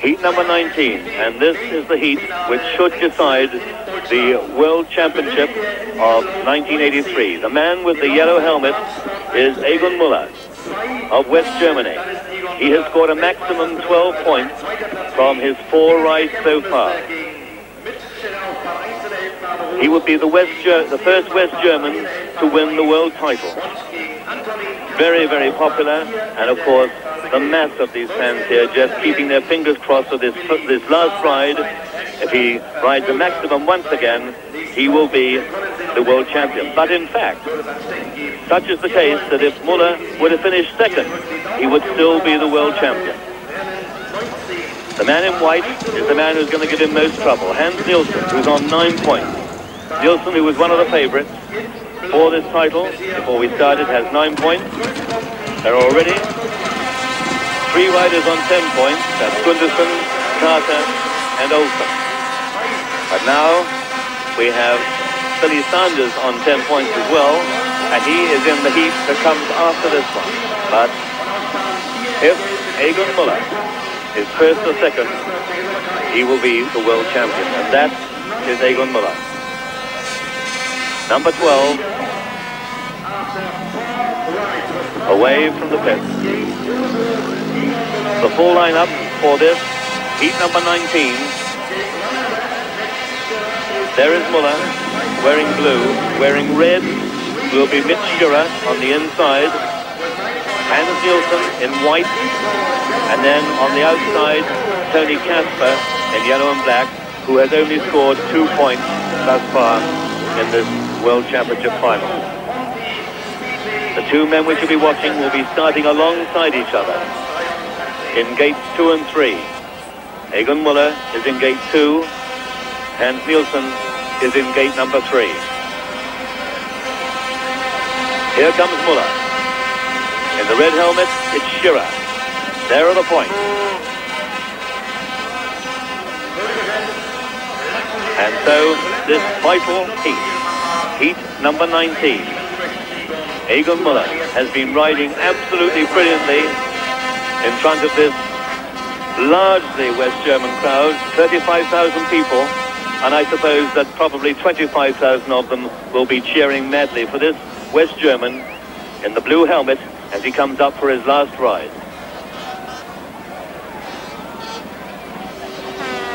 Heat number 19, and this is the heat which should decide the World Championship of 1983. The man with the yellow helmet is Egon Muller of West Germany. He has scored a maximum 12 points from his four rides so far. He would be the, West Ger the first West German to win the world title. Very, very popular, and of course, the mass of these fans here just keeping their fingers crossed for this, this last ride. If he rides the maximum once again, he will be the world champion. But in fact, such is the case that if Muller would have finished second, he would still be the world champion. The man in white is the man who's going to give him most trouble, Hans Nielsen, who's on nine points. Nielsen, who was one of the favorites for this title before we started, has nine points. They're already three riders on ten points. That's Gundersen, Carter, and Olsen. But now we have Billy Sanders on 10 points as well, and he is in the heat that comes after this one. But if Egon Muller is first or second, he will be the world champion, and that is Egon Muller. Number 12, away from the pit. The full lineup for this heat number 19. There is Muller, wearing blue. Wearing red will be Mitch Shirra on the inside. Hans Nielsen in white. And then on the outside, Toni Kasper in yellow and black, who has only scored two points thus far in this World Championship final. The two men we shall be watching will be starting alongside each other in gates two and three. Egon Muller is in gate two. Hans Nielsen is in gate number three. Here comes Muller. In the red helmet, it's Shirra. There are the points. And so, this vital heat, heat number 19. Egon Muller has been riding absolutely brilliantly in front of this largely West German crowd, 35,000 people, and I suppose that probably 25,000 of them will be cheering madly for this West German in the blue helmet as he comes up for his last ride.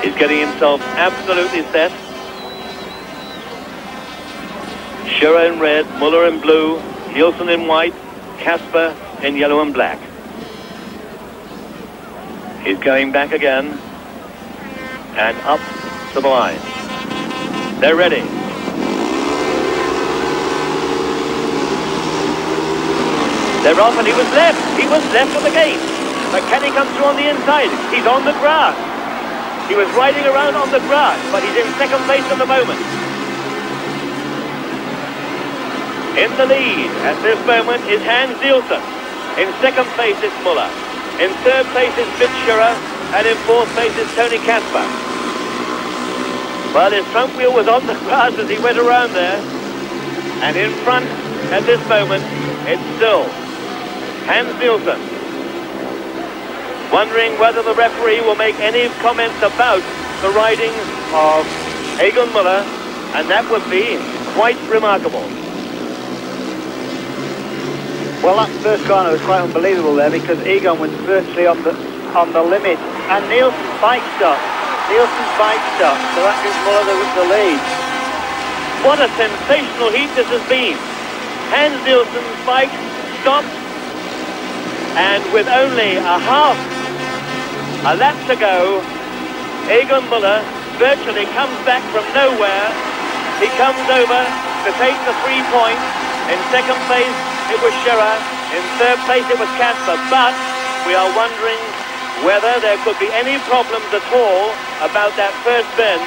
He's getting himself absolutely set. Shirra in red, Muller in blue, Nielsen in white, Kasper in yellow and black. He's going back again and up to the line. They're ready. They're off and he was left. He was left of the gate. But Kenny comes through on the inside. He's on the grass. He was riding around on the grass, but he's in second place at the moment. In the lead at this moment is Hans Nielsen. In second place is Muller. In third place is Mitch And in fourth place is Toni Kasper. Well, his front wheel was on the grass as he went around there. And in front, at this moment, it's still Hans Nielsen. Wondering whether the referee will make any comments about the riding of Egon Muller, and that would be quite remarkable. Well, that first corner was quite unbelievable there because Egon was virtually on the on the limit, and Nielsen's bike stopped. Nielsen's bike stopped, so that gives Muller the, the lead. What a sensational heat this has been. Hans Nielsen's bike stopped, and with only a half a lap to go, Egon Muller virtually comes back from nowhere. He comes over to take the three points. In second place, it was Shirra. In third place, it was Kasper. But we are wondering whether there could be any problems at all about that first bend.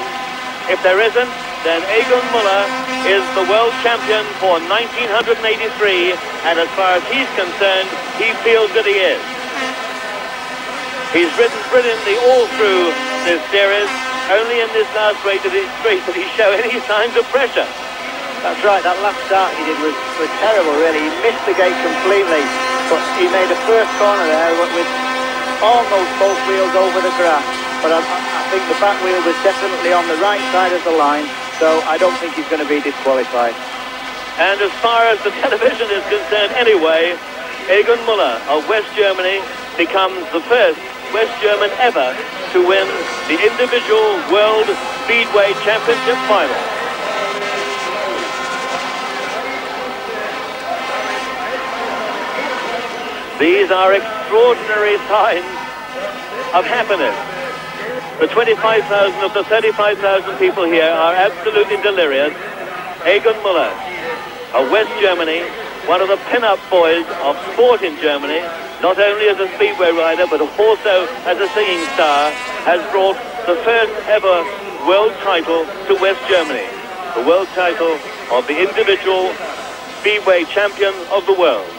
If there isn't, then Egon Muller is the world champion for 1983, and as far as he's concerned, he feels that he is. He's ridden brilliantly all through this series. Only in this last race race did he show any signs of pressure. That's right, that last start he did was, was terrible, really. He missed the gate completely, but he made a first corner there with almost both wheels over the grass. but I, I think the back wheel was definitely on the right side of the line, so I don't think he's going to be disqualified. And as far as the television is concerned anyway, Egon Muller of West Germany becomes the first West German ever to win the individual World Speedway Championship final. These are extraordinary signs of happiness. The 25,000 of the 35,000 people here are absolutely delirious. Egon Muller of West Germany, one of the pin-up boys of sport in Germany, not only as a speedway rider but also as a singing star, has brought the first ever world title to West Germany. The world title of the individual speedway champion of the world.